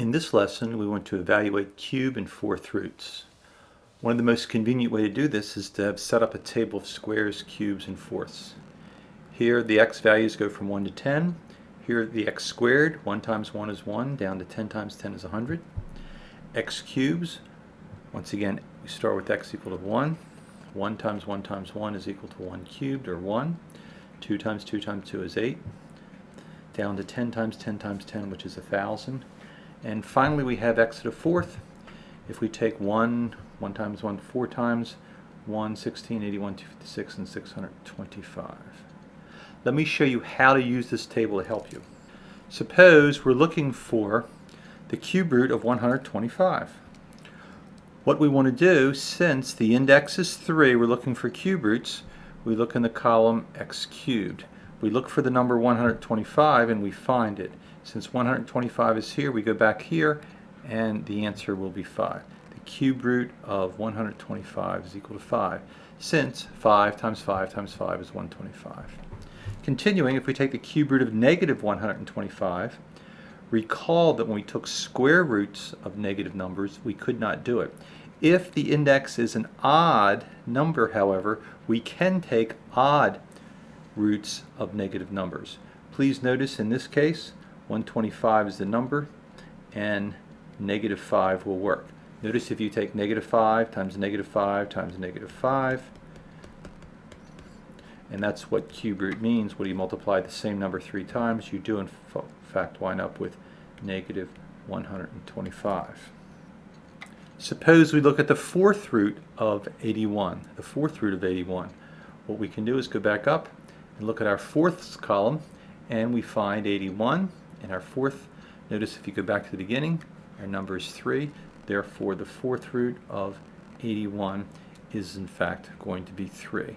In this lesson, we want to evaluate cube and fourth roots. One of the most convenient way to do this is to have set up a table of squares, cubes, and fourths. Here, the x values go from 1 to 10. Here, the x squared, 1 times 1 is 1, down to 10 times 10 is 100. x cubes, once again, we start with x equal to 1. 1 times 1 times 1 is equal to 1 cubed, or 1. 2 times 2 times 2 is 8. Down to 10 times 10 times 10, which is 1,000. And finally we have x to the fourth. If we take 1, 1 times 1 4 times, 1, 16, 81, 256, and 625. Let me show you how to use this table to help you. Suppose we're looking for the cube root of 125. What we want to do, since the index is 3, we're looking for cube roots, we look in the column x cubed. We look for the number 125 and we find it. Since 125 is here, we go back here and the answer will be 5. The cube root of 125 is equal to 5, since 5 times 5 times 5 is 125. Continuing, if we take the cube root of negative 125, recall that when we took square roots of negative numbers, we could not do it. If the index is an odd number, however, we can take odd roots of negative numbers. Please notice in this case 125 is the number and negative 5 will work. Notice if you take negative 5 times negative 5 times negative 5 and that's what cube root means. When you multiply the same number three times, you do in fact wind up with negative 125. Suppose we look at the fourth root of 81, the fourth root of 81. What we can do is go back up and look at our fourths column and we find 81 in our fourth. Notice if you go back to the beginning, our number is 3. Therefore, the fourth root of 81 is in fact going to be 3.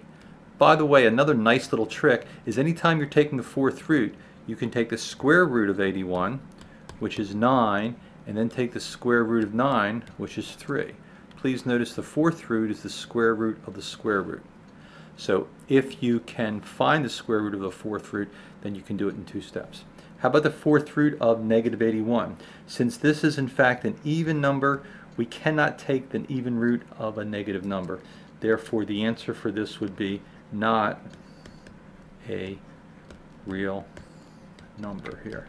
By the way, another nice little trick is anytime you're taking the fourth root, you can take the square root of 81, which is 9, and then take the square root of 9, which is 3. Please notice the fourth root is the square root of the square root. So if you can find the square root of the fourth root, then you can do it in two steps. How about the fourth root of negative 81? Since this is in fact an even number, we cannot take the even root of a negative number. Therefore, the answer for this would be not a real number here.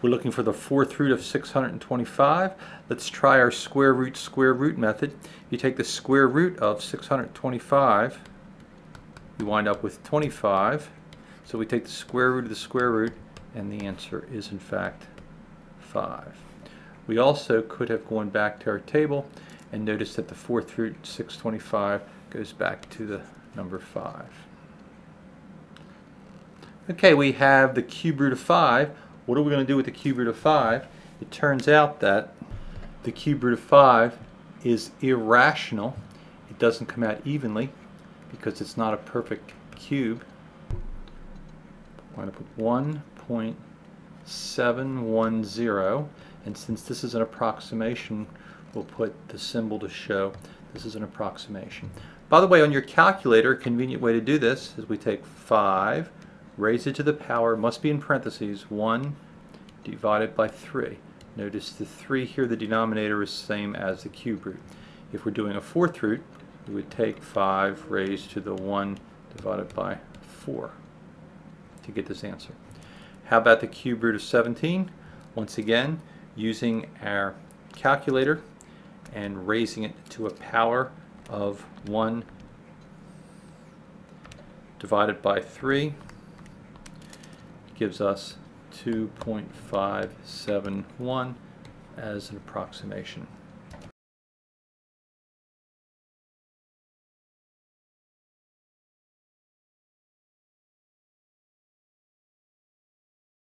We're looking for the fourth root of 625. Let's try our square root square root method. You take the square root of 625, you wind up with 25. So we take the square root of the square root, and the answer is in fact 5. We also could have gone back to our table and noticed that the fourth root 625 goes back to the number 5. Okay, we have the cube root of 5. What are we going to do with the cube root of 5? It turns out that the cube root of 5 is irrational. It doesn't come out evenly because it's not a perfect cube. I'm going to put 1.710 and since this is an approximation we'll put the symbol to show this is an approximation. By the way on your calculator a convenient way to do this is we take 5 raise it to the power, must be in parentheses, 1 divided by 3. Notice the 3 here, the denominator is same as the cube root. If we're doing a fourth root, we would take 5 raised to the 1 divided by 4 to get this answer. How about the cube root of 17? Once again, using our calculator and raising it to a power of 1 divided by 3 gives us 2.571 as an approximation.